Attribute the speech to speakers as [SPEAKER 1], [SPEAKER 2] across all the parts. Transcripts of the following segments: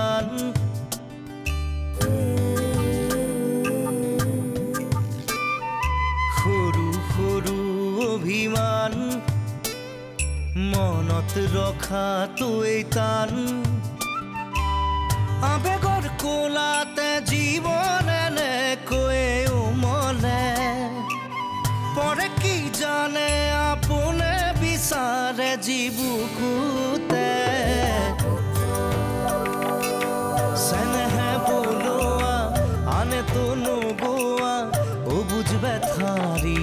[SPEAKER 1] টান সৰু সৰু অভিমান, মনত ৰখাটোৱেই টান আবেগৰ কোলাতে জীৱন এনেকৈয়ে উমলে। পৰে কি জানে আপোনে বিচাৰে যিবুকুতে চেনেহে বেথাৰি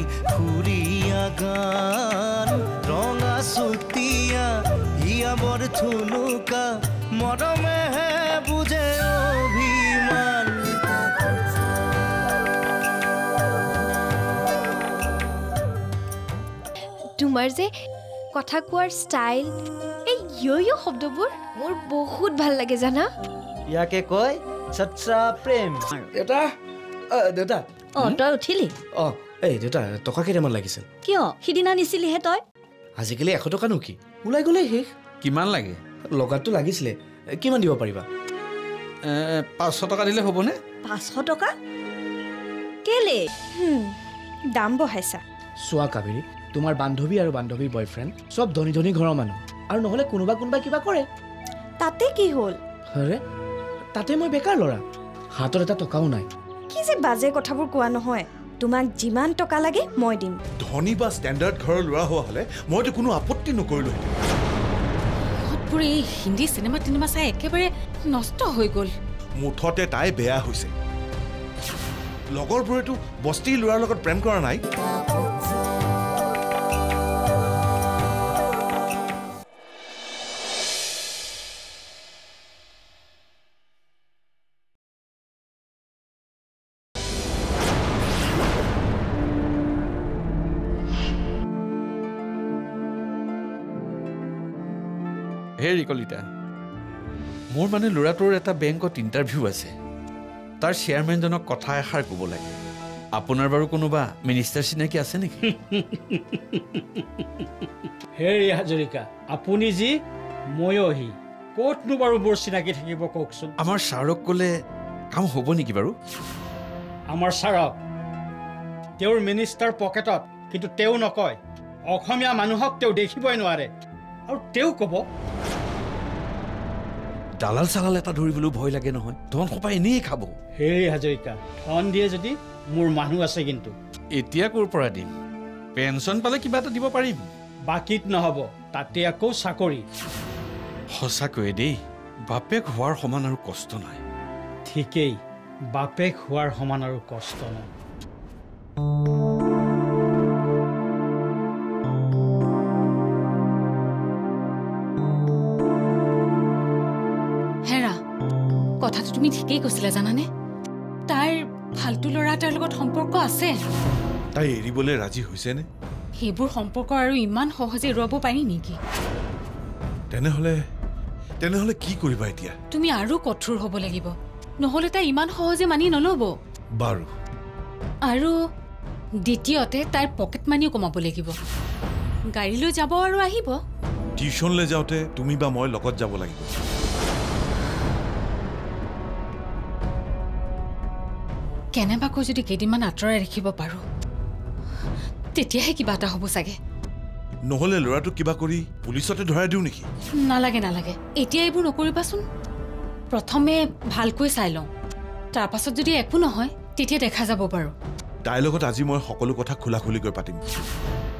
[SPEAKER 1] গান ৰঙা চুতীয়া হিয়া বৰ থুলুকা মৰমেহে বুজে অভিমান।
[SPEAKER 2] তোমাৰ যে কথা কোৱাৰ ষ্টাইল এই ইয় শব্দবোৰ মোৰ বহুত ভাল লাগে জানা।
[SPEAKER 3] ইয়াকে কয় চচ্চা প্ৰেম
[SPEAKER 4] দেউতা দেউতা
[SPEAKER 5] অ তই উঠিলি?
[SPEAKER 4] অ এই দেউতা টকা কেইটামান লাগিছিল।
[SPEAKER 5] কিয়? সিদিনা নিছিলিহে তই?
[SPEAKER 4] আজিকালি এশ টকানো কি? ওলাই গ'লেই শেষ।
[SPEAKER 6] কিমান লাগে?
[SPEAKER 4] লগাতটো লাগিছিলে। কিমান দিব পাৰিবা?
[SPEAKER 6] পাঁচশ টকা দিলে হ'বনে?
[SPEAKER 5] পাঁচশ টকা? কেলে?
[SPEAKER 7] হুম, দাম বঢ়াইছা।
[SPEAKER 4] চোৱা কাবেৰী তোমাৰ বান্ধৱী আৰু বান্ধৱীৰ বয়ফ্ৰেণ্ড চব ধনী ধনী ঘৰৰ মানুহ। আৰু নহ'লে কোনোবা কোনোবাই কিবা কৰে।
[SPEAKER 7] তাতে কি হ'ল?
[SPEAKER 4] তাতে মই বেকাৰ ল'ৰা। হাতত এটা টকাও নাই।
[SPEAKER 7] কি যে বাজে কথাবোৰ কোৱা নহয়। তোমাক যিমান টকা লাগে মই দিম।
[SPEAKER 8] ধনী বা ষ্টেণ্ডাৰ্ড ঘৰৰ ল'ৰা হোৱা হ'লে মইতো কোনো আপত্তি নকৰিলোহেঁতেন
[SPEAKER 9] ইহঁতবোৰ এই হিন্দী চিনেমা তিনেমা চাই একেবাৰে নষ্ট হৈ গ'ল।
[SPEAKER 8] মুঠতে তাই বেয়া হৈছে। লগৰবোৰেতো বস্তিৰ ল'ৰাৰ লগত প্ৰেম কৰা নাই।
[SPEAKER 6] হেৰি কলিতা মোৰ মানে ল'ৰাটোৰ এটা বেংকত ইণ্টাৰভিউ আছে। তাৰ চেয়াৰমেনজনক কথা এষাৰ ক'ব লাগে। আপোনাৰ বাৰু কোনোবা মিনিষ্টাৰ চিনাকি আছে নেকি?
[SPEAKER 3] হেৰি হাজৰিকা আপুনি যি ময়ো সি ক'তনো বাৰু মোৰ চিনাকি থাকিব কওকচোন?
[SPEAKER 6] আমাৰ ছাৰক ক'লে কাম হ'ব নেকি বাৰু?
[SPEAKER 3] আমাৰ ছাৰক। তেওঁৰ মিনিষ্টাৰ পকেটত কিন্তু তেওঁ নকয়। অসমীয়া মানুহক তেওঁ দেখিবই নোৱাৰে। আৰু তেওঁ ক'ব
[SPEAKER 6] দালাল চালাল এটা ধৰিবলৈও ভয় লাগে নহয়। ধন সোপা এনেই খাব।
[SPEAKER 3] হেৰি হাজৰিকা ধন দিয়ে যদি মোৰ মানুহ আছে কিন্তু।
[SPEAKER 6] এতিয়া ক'ৰ পৰা দিম? পেঞ্চন পালে কিবা এটা দিব পাৰিম।
[SPEAKER 3] বাকীত নহ'ব তাতে আকৌ চাকৰি।
[SPEAKER 6] সঁচাকৈয়ে দেই বাপেক হোৱাৰ সমান আৰু কষ্ট নাই।
[SPEAKER 3] ঠিকেই বাপেক হোৱাৰ সমান আৰু কষ্ট নাই।
[SPEAKER 9] তুমি ঠিকেই কৈছিলা জানানে? তাইৰ ফাল্টু ল'ৰা এটাৰ লগত সম্পৰ্ক আছে।
[SPEAKER 8] তাই এৰিবলৈ ৰাজি হৈছেনে?
[SPEAKER 9] সেইবোৰ সম্পৰ্ক আৰু ইমান সহজে এৰুৱাব পাৰি নেকি?
[SPEAKER 8] তেনেহ'লে তেনেহ'লে কি কৰিবা এতিয়া?
[SPEAKER 9] তুমি আৰু কঠোৰ হ'ব লাগিব। নহ'লে তাই ইমান সহজে মানি নল'ব।
[SPEAKER 8] বাৰু।
[SPEAKER 9] আৰু দ্বিতীয়তে তাইৰ পকেট মানিও কমাব লাগিব। গাড়ীলৈ যাব আৰু আহিব।
[SPEAKER 8] টিউশ্যনলৈ যাওঁতে তুমি বা মই লগত যাব লাগিব।
[SPEAKER 9] কেনেবাকৈ যদি কেইদিনমান আঁতৰাই ৰাখিব পাৰোঁ তেতিয়াহে কিবা এটা হ'ব চাগে।
[SPEAKER 8] নহ'লে ল'ৰাটোক কিবা কৰি পুলিচতে ধৰাই দিওঁ নেকি?
[SPEAKER 9] নালাগে নালাগে। এতিয়া এইবোৰ নকৰিবাচোন। প্ৰথমে ভালকৈ চাই লওঁ। তাৰপাছত যদি একো নহয় তেতিয়া দেখা যাব বাৰু
[SPEAKER 8] তাইৰ লগত আজি মই সকলো কথা খোলা খুলিকৈ পাতিম।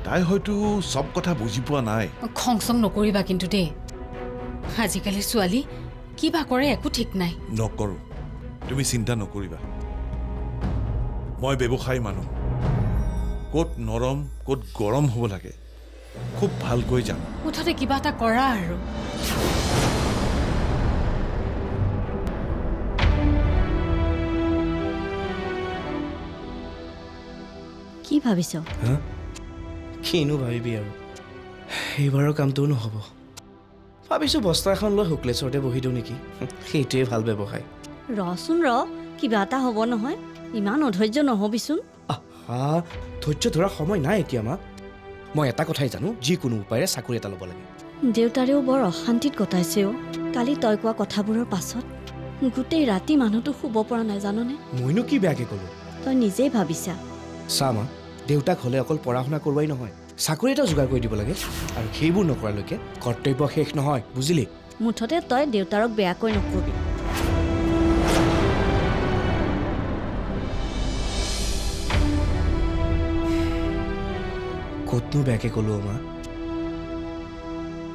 [SPEAKER 8] তাই হয়তো চব কথা বুজি পোৱা নাই।
[SPEAKER 9] খং চং নকৰিবা কিন্তু দেই। আজিকালি ছোৱালী কিবা কৰে একো ঠিক নাই।
[SPEAKER 8] নকৰোঁ। তুমি চিন্তা নকৰিবা। মই ব্যৱসায়ী মানুহ। ক'ত নৰম ক'ত গৰম হ'ব লাগে খুব ভালকৈ জানো।
[SPEAKER 9] মুঠতে কিবা এটা কৰা আৰু।
[SPEAKER 5] কি ভাবিছ?
[SPEAKER 4] হা? কিনো ভাবিবি আৰু। এইবাৰৰ কামটোও নহ'ব। ভাবিছোঁ বস্তা এখন লৈ শুক্লেশ্বৰতে বহি দিওঁ নেকি? সেইটোৱে ভাল ব্যৱসায়।
[SPEAKER 5] ৰচোন ৰ কিবা এটা হ'ব নহয়। ইমান অধৈৰ্য নহবিচোন।
[SPEAKER 4] ধৈৰ্য ধৰা সময় নাই এতিয়া মা। মই এটা কথাই জানো যিকোনো উপায়েৰে চাকৰি এটা ল'ব লাগে।
[SPEAKER 5] দেউতাৰেও বৰ অশান্তিত কটাইছে অ' কালি তই কোৱা কথাবোৰৰ পাছত গোটেই ৰাতি মানুহটো শুব পৰা নাই জাননে?
[SPEAKER 4] মইনো কি বেয়াকৈ ক'লোঁ?
[SPEAKER 5] তই নিজেই ভাবিছা।
[SPEAKER 4] চা মা দেউতাক হ'লে অকল পঢ়া শুনা কৰোৱাই নহয় চাকৰি এটা যোগাৰ কৰি দিব লাগে। আৰু সেইবোৰ নকৰালৈকে কৰ্তব্য শেষ নহয় বুজিলি?
[SPEAKER 5] মুঠতে তই দেউতাৰক বেয়াকৈ নকবি।
[SPEAKER 4] ক'তনো বেয়াকৈ ক'লো অ' মা।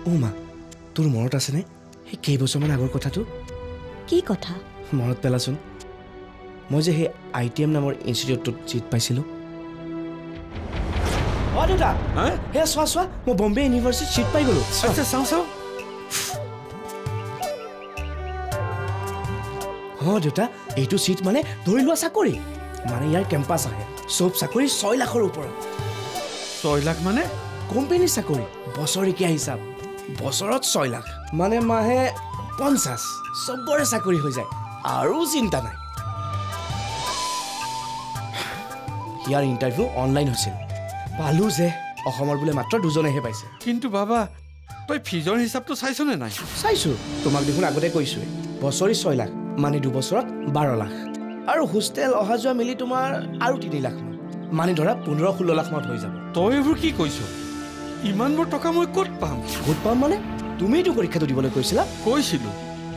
[SPEAKER 4] অ' মা তোৰ মনত আছেনে? সেই কেইবছৰমান আগৰ কথাটো?
[SPEAKER 5] কি কথা?
[SPEAKER 4] মনত পেলাচোন। মই যে সেই আই টি এম নামৰ ইনষ্টিটিউটটোত চিট পাইছিলোঁ। অঁ দেউতা!
[SPEAKER 6] হা?
[SPEAKER 4] সেয়া চোৱা চোৱা মই বম্বে ইউনিভাৰ্চিটিত চিট পাই গ'লোঁ।
[SPEAKER 6] আচ্ছা চাওঁ চাওঁ।
[SPEAKER 4] অঁ দেউতা এইটো চিট মানে ধৰি লোৱা চাকৰি। মানে ইয়াৰ কেম্পাছ আহে। চব চাকৰি ছয় লাখৰ ওপৰত।
[SPEAKER 6] ছয় লাখ মানে?
[SPEAKER 4] কোম্পানীৰ চাকৰি বছৰেকীয়া হিচাপ। বছৰত ছয় লাখ। মানে মাহে পঞ্চাছ। চবৰে চাকৰি হৈ যায়। আৰু চিন্তা নাই। ইয়াৰ ইণ্টাৰভিউ অনলাইন হৈছিল। পালোঁ যে অসমৰ বোলে মাত্ৰ দুজনেহে পাইছে।
[SPEAKER 6] কিন্তু বাবা তই ফিজৰ হিচাপটো চাইছনে নাই?
[SPEAKER 4] চাইছোঁ। তোমাক দেখোন আগতে কৈছোঁৱে বছৰি ছয় লাখ মানে দুবছৰত বাৰ লাখ। আৰু হোষ্টেল অহা যোৱা মিলি তোমাৰ আৰু তিনি লাখ মান ধৰা পোন্ধৰ ষোল্ল লাখ মান হৈ যাব।
[SPEAKER 6] তই এইবোৰ কি কৈছ? ইমানবোৰ টকা মই ক'ত পাম?
[SPEAKER 4] ক'ত পাম মানে? তুমিতো পৰীক্ষাটো দিবলৈ কৈছিলা।
[SPEAKER 6] কৈছিলো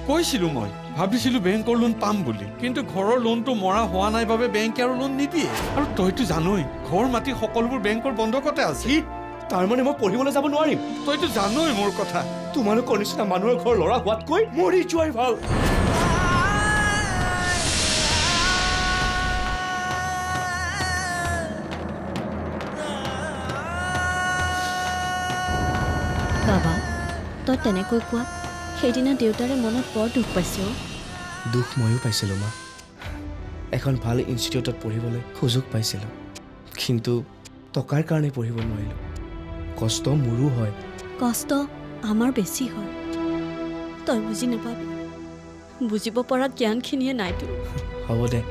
[SPEAKER 6] কৈছিলো মই। ভাবিছিলো বেংকৰ লোন পাম বুলি। কিন্তু ঘৰৰ লোনটো মৰা হোৱা নাই বাবে বেংকে আৰু লোন নিদিয়ে। আৰু তইতো জানই ঘৰ মাটি সকলোবোৰ বেংকৰ বন্ধকতে আছে।
[SPEAKER 4] তাৰমানে মই পঢ়িবলৈ যাব নোৱাৰিম।
[SPEAKER 6] তইতো জানই মোৰ কথা।
[SPEAKER 4] তোমালোকৰ নিচিনা মানুহৰ ঘৰ ল'ৰা হোৱাতকৈ মৰি যোৱাই ভাল।
[SPEAKER 5] তই তেনেকৈ কোৱা সেইদিনা দেউতাৰে মনত বৰ দুখ পাইছে
[SPEAKER 4] দুখ ময়ো পাইছিলোঁ মা। এখন ভাল ইনষ্টিটিউটত পঢ়িবলৈ সুযোগ পাইছিলোঁ কিন্তু টকাৰ কাৰণে পঢ়িব নোৱাৰিলোঁ। কষ্ট মোৰো হয়।
[SPEAKER 5] কষ্ট আমাৰ বেছি হয়। তই বুজি নাপাবি। বুজিব পৰা জ্ঞানখিনিয়ে নাইতো
[SPEAKER 4] হ'ব দে।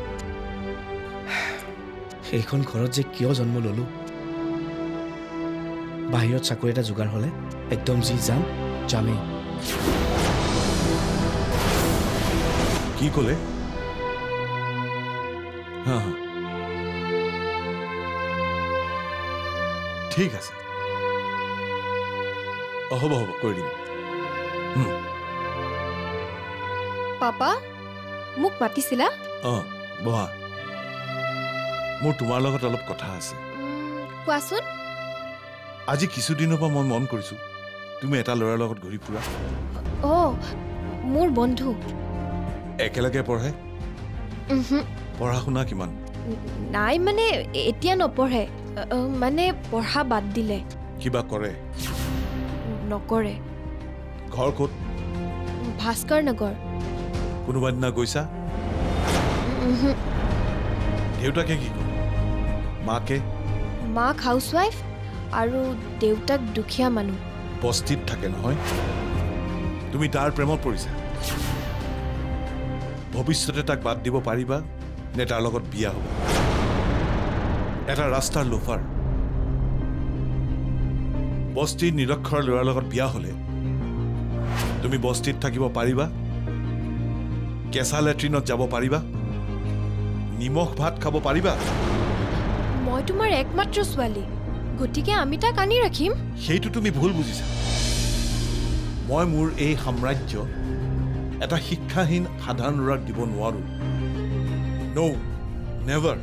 [SPEAKER 4] সেইখন ঘৰত যে কিয় জন্ম ল'লোঁ? বাহিৰত চাকৰি এটা যোগাৰ হ'লে একদম যি যাম। যামেই
[SPEAKER 8] কি ক'লে? ঠিক আছে। অঁ হ'ব হ'ব কৰি দিম।
[SPEAKER 2] পাপা মোক মাতিছিলা?
[SPEAKER 8] অঁ বহা। মোৰ তোমাৰ লগত অলপ কথা আছে।
[SPEAKER 2] কোৱাচোন।
[SPEAKER 8] আজি কিছুদিনৰ পৰা মই মন কৰিছোঁ। তুমি এটা ল'ৰাৰ লগত ঘূৰি ফুৰা।
[SPEAKER 2] অঁ মোৰ বন্ধু।
[SPEAKER 8] একেলগে পঢ়ে? পঢ়া শুনা কিমান?
[SPEAKER 2] নাই মানে এতিয়া নপঢ়ে। মানে পঢ়া বাদ দিলে।
[SPEAKER 8] কিবা কৰে?
[SPEAKER 2] নকৰে।
[SPEAKER 8] ঘৰ ক'ত?
[SPEAKER 2] ভাস্কৰ নগৰ।
[SPEAKER 8] কোনোবা দিনা গৈছা? দেউতাকে কি কৰে মাকে?
[SPEAKER 2] মাক হাউচৱাইফ আৰু দেউতাক দুখীয়া মানুহ।
[SPEAKER 8] বস্তিত থাকে নহয়। তুমি তাৰ প্ৰেমত পৰিছা। ভৱিষ্যতে তাক বাদ দিব পাৰিবা নে তাৰ লগত বিয়া হ'ব। এটা ৰাস্তাৰ লোফাৰ। বস্তিৰ নিৰক্ষৰ ল'ৰাৰ লগত বিয়া হ'লে তুমি বস্তিত থাকিব পাৰিবা। কেঁচা লেট্ৰিনত যাব পাৰিবা। নিমখ ভাত খাব পাৰিবা।
[SPEAKER 2] মই তোমাৰ একমাত্ৰ ছোৱালী। গতিকে আমি তাক আনি ৰাখিম?
[SPEAKER 8] সেইটো তুমি ভুল বুজিছা। মই মোৰ এই সাম্ৰাজ্য এটা শিক্ষাহীন সাধাৰণ ল'ৰাক দিব নোৱাৰো। নৌ নেভাৰ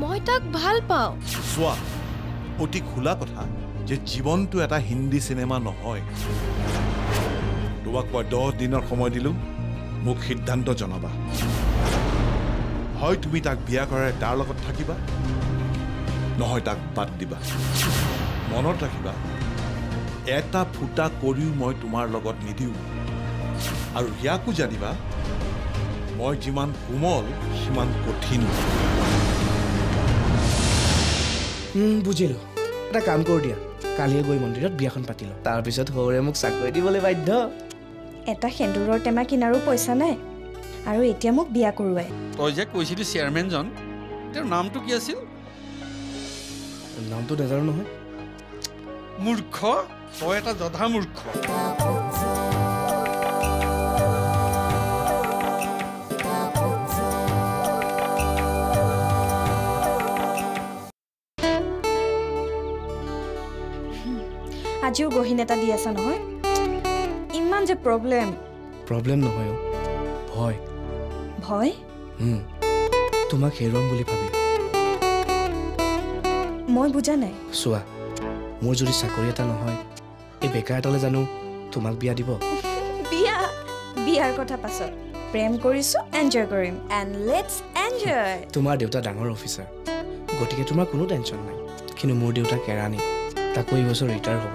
[SPEAKER 2] মই তাক ভাল পাওঁ।
[SPEAKER 8] চোৱা অতি খোলা কথা যে জীৱনটো এটা হিন্দী চিনেমা নহয়। তোমাক মই দহ দিনৰ সময় দিলোঁ মোক সিদ্ধান্ত জনাবা। হয় তুমি তাক বিয়া কৰাই তাৰ লগত থাকিবা। নহয় তাক বাদ দিবা। মনত ৰাখিবা এটা ফুটা কৰিও মই তোমাৰ লগত নিদিওঁ। আৰু ইয়াকো জানিবা মই যিমান কোমল সিমান কঠিন।
[SPEAKER 4] বুজিলোঁ। এটা কাম কৰোঁ দিয়া কালিয়ে গৈ মন্দিৰত বিয়াখন পাতি লওঁ। তাৰপিছত সৰুৰে মোক চাকৰি দিবলৈ বাধ্য।
[SPEAKER 7] এটা সেন্দুৰৰ টেমা কিনাৰো পইচা নাই আৰু এতিয়া মোক বিয়া কৰোৱাই।
[SPEAKER 6] তই যে কৈছিলি চেয়াৰমেনজন তেওঁৰ নামটো কি আছিল?
[SPEAKER 4] নামটো নাজানো নহয়।
[SPEAKER 6] মূৰ্খ? তই এটা জধা মূৰ্খ।
[SPEAKER 7] আজিও গহীন এটা দি আছা নহয়। ইমান যে প্ৰব্লেম।
[SPEAKER 4] প্ৰব্লেম নহয়। ভয়।
[SPEAKER 7] ভয়?
[SPEAKER 4] হুম। তোমাক হেৰুৱাম বুলি ভাবি।
[SPEAKER 7] মই বুজা নাই।
[SPEAKER 4] চোৱা মোৰ যদি চাকৰি এটা নহয় এই বেকাৰ এটালৈ জানো তোমাক বিয়া দিব।
[SPEAKER 7] বিয়া বিয়াৰ কথা পাছত। প্ৰেম কৰিছো এনজয় কৰিম। এণ্ড লেটছ এনজয়
[SPEAKER 4] তোমাৰ দেউতা ডাঙৰ অফিচাৰ। গতিকে তোমাৰ কোনো টেনশ্যন নাই। কিন্তু মোৰ দেউতা কেৰাণী। তাকো এই বছৰ ৰিটায়াৰ হ'ব।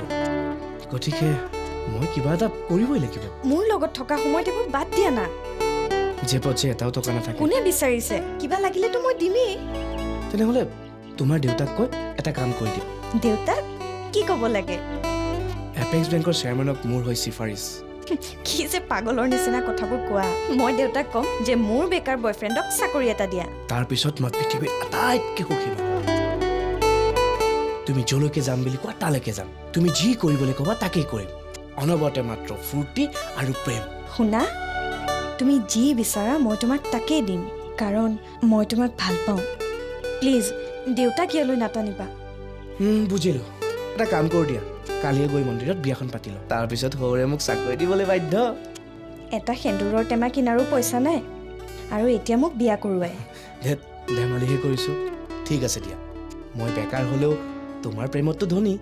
[SPEAKER 4] গতিকে মই কিবা এটা কৰিবই লাগিব।
[SPEAKER 7] মোৰ লগত থকা সময়ত এইবোৰ বাদ দিয়া না।
[SPEAKER 4] জেপত যে এটাও টকা নাথাকে।
[SPEAKER 7] কোনে বিচাৰিছে? কিবা লাগিলেতো মই দিমেই।
[SPEAKER 4] তেনেহ'লে তোমাৰ দেউতাক কৈ এটা কাম কৰি দিম
[SPEAKER 7] দেউতাক? কি ক'ব লাগে?
[SPEAKER 4] এপেক্স বেংকৰ চেয়াৰমেনক মোৰ হৈ চিফাৰিছ।
[SPEAKER 7] কি যে পাগলৰ নিচিনা কথাবোৰ কোৱা। মই দেউতাক ক'ম যে মোৰ বেকাৰ বয়ফ্ৰেণ্ডক চাকৰি এটা দিয়া।
[SPEAKER 4] তাৰপিছত মই পৃথিৱীৰ আটাইতকৈ সুখী তুমি য'লৈকে যাম বুলি কোৱা তালৈকে যাম। তুমি যি কৰিবলৈ ক'বা তাকেই কৰিম। অনবৰতে মাত্ৰ ফূৰ্তি আৰু প্ৰেম।
[SPEAKER 7] শুনা তুমি যি বিচাৰা মই তোমাক তাকেই দিম। কাৰণ মই তোমাক ভাল পাওঁ। প্লিজ দেউতাক ইয়ালৈ নাটানিবা।
[SPEAKER 4] বুজিলোঁ। এটা কাম কৰোঁ দিয়া। কালিয়ে গৈ মন্দিৰত বিয়াখন পাতি লওঁ। তাৰপিছত সৰুৰে মোক চাকৰি দিবলৈ বাধ্য।
[SPEAKER 7] এটা সেন্দুৰৰ টেমা কিনাৰো পইচা নাই। আৰু এতিয়া মোক বিয়া কৰোৱাই।
[SPEAKER 4] ধেমালিহে কৰিছোঁ। ঠিক আছে দিয়া। মই বেকাৰ হ'লেও তোমাৰ প্ৰেমততো ধনী।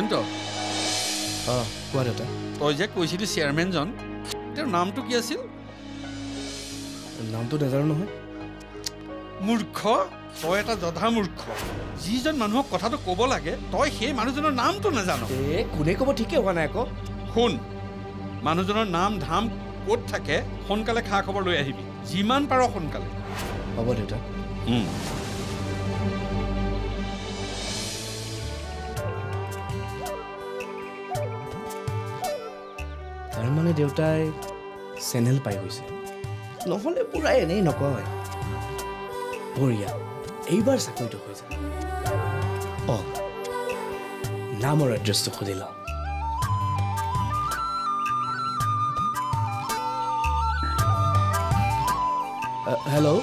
[SPEAKER 6] জয়ন্ত
[SPEAKER 4] অঁ কোৱা দেউতা।
[SPEAKER 6] তই যে কৈছিলি চেয়াৰমেনজন তেওঁৰ নামটো কি আছিল?
[SPEAKER 4] নামটো নাজানো নহয়।
[SPEAKER 6] মূৰ্খ? তই এটা জধা মূৰ্খ। যিজন মানুহক কথাটো ক'ব লাগে তই সেই মানুহজনৰ নামটো নাজান।
[SPEAKER 4] কোনে ক'ব ঠিকেই হোৱা নাই আকৌ?
[SPEAKER 6] শুন মানুহজনৰ নাম ধাম ক'ত থাকে সোনকালে খা খবৰ লৈ আহিবি। যিমান পাৰ সোনকালে।
[SPEAKER 4] হ'ব দেউতা। তাৰমানে দেউতাই চেনেল পাই গৈছে। নহ'লে পূৰা এনেই নকয়। বঢ়িয়া এইবাৰ চাকৰিটো হৈ যায় অঁ নাম আৰু এড্ৰেছটো সুধি লওঁ। হেল্ল'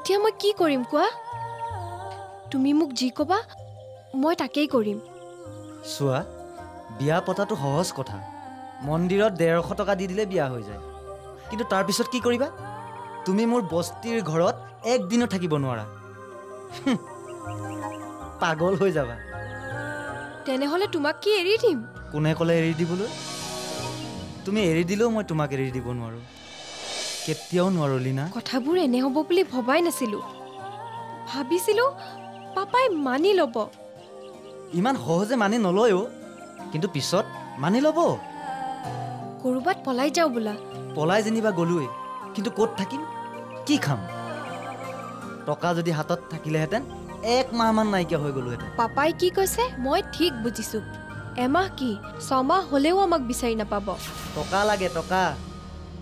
[SPEAKER 2] এতিয়া মই কি কৰিম কোৱা? তুমি মোক যি ক'বা মই তাকেই কৰিম।
[SPEAKER 10] চোৱা বিয়া পতাটো সহজ কথা। মন্দিৰত ডেৰশ টকা দি দিলে বিয়া হৈ যায়। কিন্তু তাৰপিছত কি কৰিবা? তুমি মোৰ বস্তিৰ ঘৰত একদিনো থাকিব নোৱাৰা। পাগল হৈ যাবা।
[SPEAKER 2] তেনেহ'লে তোমাক কি এৰি দিম?
[SPEAKER 10] কোনে ক'লে এৰি দিবলৈ? তুমি এৰি দিলেও মই তোমাক এৰি দিব নোৱাৰোঁ। কেতিয়াও নোৱাৰোঁ লীনা।
[SPEAKER 2] কথাবোৰ এনে হ'ব বুলি ভবাই নাছিলোঁ। ভাবিছিলোঁ পাপাই মানি ল'ব।
[SPEAKER 10] ইমান সহজে মানি নলয়ো কিন্তু পিছত মানি ল'ব।
[SPEAKER 2] ক'ৰবাত পলাই যাওঁ বোলা।
[SPEAKER 10] পলাই যেনিবা গ'লোৱেই কিন্তু ক'ত থাকিম? কি খাম? টকা যদি হাতত থাকিলেহেঁতেন এক মাহমান নাইকিয়া হৈ গ'লোহেঁতেন।
[SPEAKER 2] পাপাই কি কৈছে মই ঠিক বুজিছোঁ। এমাহ কি ছমাহ হ'লেও আমাক বিচাৰি নাপাব।
[SPEAKER 10] টকা লাগে টকা।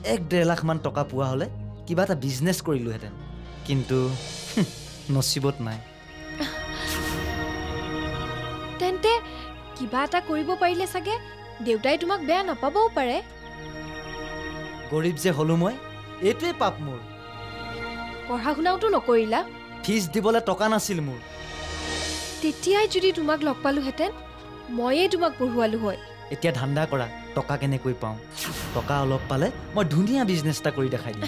[SPEAKER 10] এক ডেৰ লাখমান টকা পোৱা হ'লে কিবা এটা বিজনেছ কৰিলোহেঁতেন। কিন্তু নচিবত নাই।
[SPEAKER 2] তেন্তে কিবা এটা কৰিব পাৰিলে চাগে দেউতাই তোমাক বেয়া নাপাবও পাৰে।
[SPEAKER 10] গৰীব যে হ'লো মই এইটোৱে পাপ মোৰ।
[SPEAKER 2] পঢ়া শুনাওতো নকৰিলা?
[SPEAKER 10] ফিজ দিবলৈ টকা নাছিল মোৰ।
[SPEAKER 2] তেতিয়াই যদি তোমাক লগ পালোহেঁতেন ময়েই তোমাক পঢ়ুৱালো হয়।
[SPEAKER 10] এতিয়া ধান্দা কৰা। টকা কেনেকৈ পাওঁ। টকা অলপ পালে মই ধুনীয়া বিজনেছ এটা কৰি দেখাই দিম।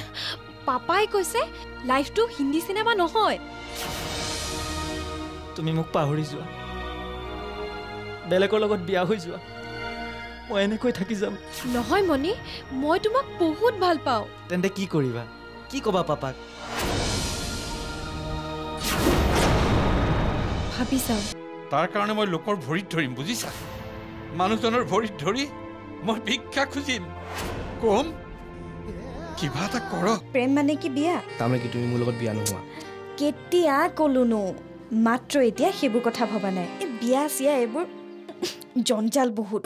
[SPEAKER 2] পাপাই কৈছে লাইফটো হিন্দী চিনেমা নহয়।
[SPEAKER 10] তুমি মোক পাহৰি যোৱা। বেলেগৰ লগত বিয়া হৈ যোৱা। মই এনেকৈ থাকি যাম।
[SPEAKER 2] নহয় মণি মই তোমাক বহুত ভাল পাওঁ।
[SPEAKER 10] তেন্তে কি কৰিবা? কি ক'বা পাপাক?
[SPEAKER 2] ভাবি চাওঁ।
[SPEAKER 6] তাৰ কাৰণে মই লোকৰ ভৰিত ধৰিম বুজিছা? মানুহজনৰ ভৰিত ধৰি মই ভিক্ষা খুজিম। কম? কিবা এটা কৰক
[SPEAKER 7] প্ৰেম মানে কি বিয়া?
[SPEAKER 4] তাৰমানে কি তুমি মোৰ লগত বিয়া নোহোৱা?
[SPEAKER 7] কেতিয়া ক'লোনো? মাত্ৰ এতিয়া সেইবোৰ কথা ভবা নাই। এই বিয়া চিয়া এইবোৰ জঞ্জাল বহুত।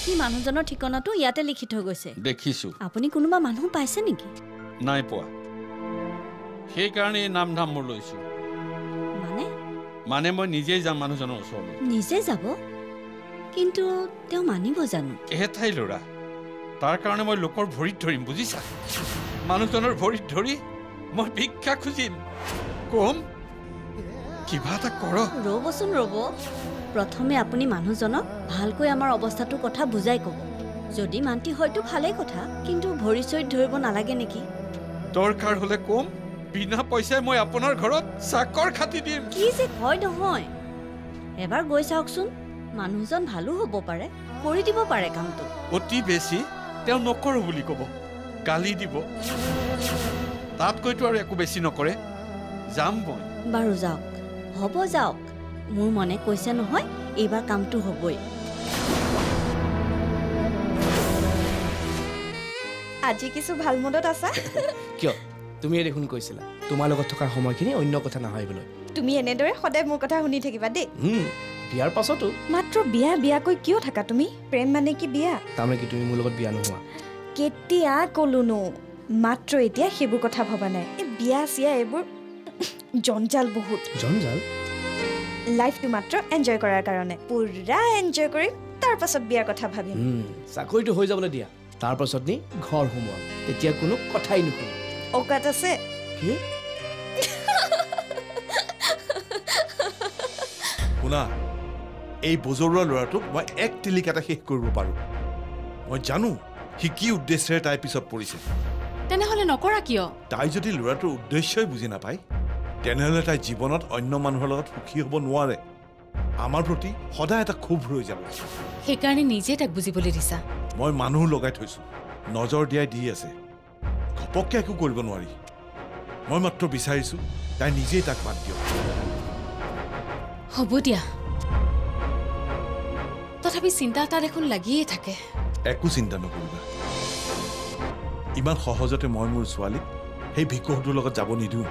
[SPEAKER 5] সি মানুহজনৰ ঠিকনাটো ইয়াতে লিখি থৈ গৈছে?
[SPEAKER 6] দেখিছো।
[SPEAKER 5] আপুনি কোনোবা মানুহ পাইছে নেকি?
[SPEAKER 6] নাই পোৱা। সেইকাৰণে এই নাম ধাম মোৰ লৈছো।
[SPEAKER 5] মানে?
[SPEAKER 6] মানে মই নিজেই যাম মানুহজনৰ ওচৰলৈ।
[SPEAKER 5] নিজে যাব? কিন্তু তেওঁ মানিব জানো?
[SPEAKER 6] এঠাই ল'ৰা। তাৰ কাৰণে মই লোকৰ ভৰিত ধৰিম বুজিছা? মানুহজনৰ ভৰিত ধৰি মই ভিক্ষা খুজিম। কম? কিবা এটা কৰক
[SPEAKER 5] ৰ'বচোন ৰ'ব। প্ৰথমে আপুনি মানুহজনক ভালকৈ আমাৰ অৱস্থাটোৰ কথা বুজাই ক'ব যদি মান্তি হয়তো ভালেই কথা কিন্তু ভৰি চৰিত ধৰিব নালাগে নেকি?
[SPEAKER 6] দৰকাৰ হ'লে কম। বিনা পইচাই মই আপোনাৰ ঘৰত চাকৰ খাটি দিম।
[SPEAKER 5] কি যে কয় নহয়। এবাৰ গৈ চাওকচোন মানুহজন ভালো হ'ব পাৰে কৰি দিব পাৰে কামটো।
[SPEAKER 6] অতি বেছি তেওঁ নকৰোঁ বুলি ক'ব গালি দিব। তাতকৈতো আৰু একো বেছি নকৰে। যাম মই।
[SPEAKER 5] বাৰু যাওক হ'ব যাওক। মোৰ মনে কৈছে নহয় এইবাৰ কামটো হ'বই।
[SPEAKER 7] আজি কিছু ভাল মদত আছা?
[SPEAKER 4] কিয়? তুমিয়ে দেখোন কৈছিলা তোমাৰ লগত থকা সময়খিনি অন্য কথা নাভাবিবলৈ
[SPEAKER 7] তুমি এনেদৰে সদায় মোৰ কথা শুনি থাকিবা দেই।
[SPEAKER 4] বিয়াৰ পাছতো।
[SPEAKER 7] মাত্ৰ বিয়া বিয়াকৈ কিয় থাকা তুমি? প্ৰেম মানে কি বিয়া?
[SPEAKER 4] তাৰমানে কি তুমি মোৰ লগত বিয়া নোহোৱা?
[SPEAKER 7] কেতিয়া ক'লোনো? মাত্ৰ এতিয়া সেইবোৰ কথা ভবা নাই। এই বিয়া চিয়া এইবোৰ জঞ্জাল বহুত।
[SPEAKER 4] জঞ্জাল?
[SPEAKER 7] লাইফটো মাত্ৰ এনজয় কৰাৰ কাৰণে। পুৰা এনজয় কৰিম তাৰ পাছত বিয়াৰ কথা ভাবিম।
[SPEAKER 4] চাকৰিটো হৈ যাবলৈ দিয়া। তাৰ পাছত নি ঘৰ সোমোৱা। তেতিয়া কোনো কথাই নুশুনে।
[SPEAKER 7] অকাত আছে
[SPEAKER 4] কি
[SPEAKER 8] শুনা এই বজৰুৱা ল'ৰাটোক মই এক টিলিকাতে শেষ কৰিব পাৰোঁ। মই জানো সি কি উদ্দেশ্যেৰে তাইৰ পিছত পৰিছে।
[SPEAKER 9] তেনেহ'লে নকৰা কিয়?
[SPEAKER 8] তাই যদি ল'ৰাটোৰ উদ্দেশ্যই বুজি নাপায় তেনেহ'লে তাই জীৱনত অন্য মানুহৰ লগত সুখী হ'ব নোৱাৰে। আমাৰ প্ৰতি সদায় এটা ক্ষোভ ৰৈ যাব।
[SPEAKER 9] সেইকাৰণে নিজে তাক বুজিবলৈ দিছা।
[SPEAKER 8] মই মানুহ লগাই থৈছোঁ। নজৰ দিয়াই দি আছে। ঘপককৈ একো কৰিব নোৱাৰি। মই মাত্ৰ বিচাৰিছোঁ তাই নিজেই তাক বাদ দিয়ক।
[SPEAKER 9] হ'ব দিয়া। তথাপি চিন্তা এটা দেখোন লাগিয়ে থাকে।
[SPEAKER 8] একো চিন্তা নকৰিবা। ইমান সহজতে মই মোৰ ছোৱালীক সেই ভিকহটোৰ লগত যাব নিদিওঁ।